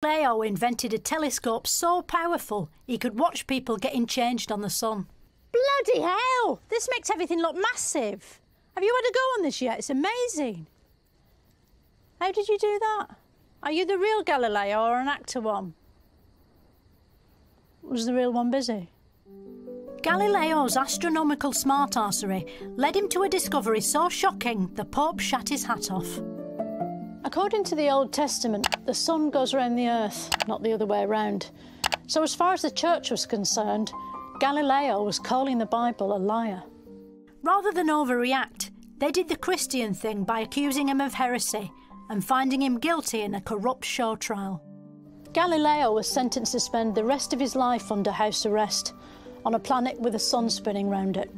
Galileo invented a telescope so powerful he could watch people getting changed on the sun. Bloody hell! This makes everything look massive. Have you had a go on this yet? It's amazing. How did you do that? Are you the real Galileo or an actor one? Was the real one busy? Galileo's astronomical smartassery led him to a discovery so shocking the Pope shut his hat off. According to the Old Testament, the sun goes around the earth, not the other way around. So, as far as the church was concerned, Galileo was calling the Bible a liar. Rather than overreact, they did the Christian thing by accusing him of heresy and finding him guilty in a corrupt show trial. Galileo was sentenced to spend the rest of his life under house arrest on a planet with a sun spinning round it.